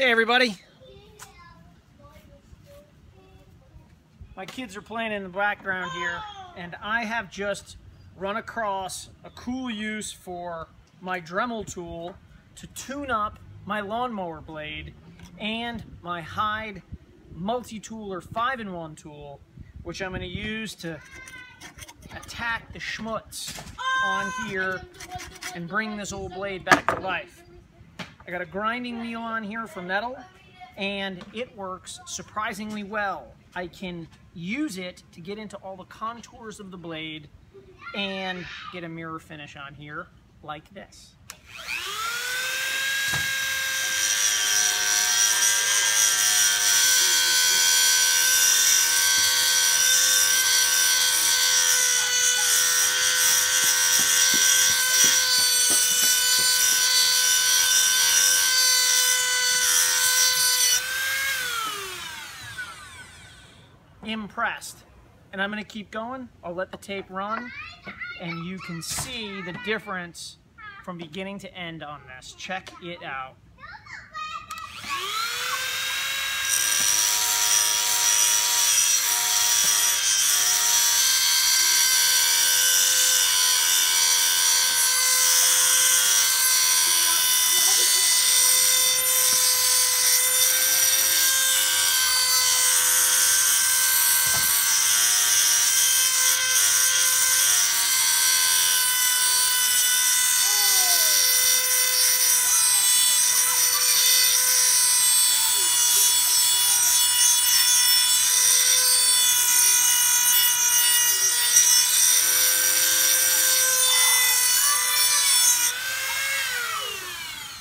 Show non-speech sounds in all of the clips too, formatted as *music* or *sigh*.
Hey everybody. My kids are playing in the background here and I have just run across a cool use for my Dremel tool to tune up my lawnmower blade and my Hyde multi-tooler 5-in-1 tool which I'm going to use to attack the schmutz on here and bring this old blade back to life. I got a grinding wheel on here for metal and it works surprisingly well. I can use it to get into all the contours of the blade and get a mirror finish on here like this. Impressed. And I'm gonna keep going. I'll let the tape run and you can see the difference from beginning to end on this. Check it out.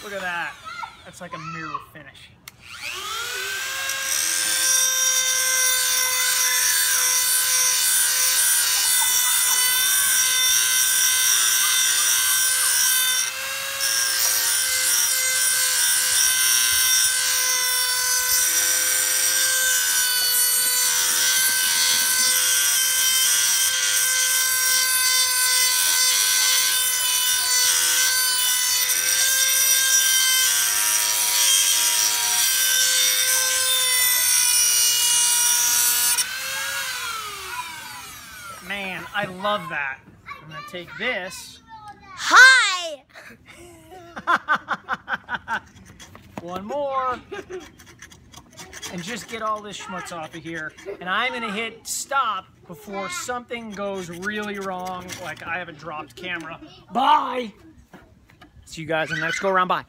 Look at that. That's like a mirror finish. Man, I love that. I'm gonna take this. Hi! *laughs* One more. And just get all this schmutz off of here. And I'm gonna hit stop before something goes really wrong, like I have a dropped camera. Bye! See you guys in the next go around. Bye.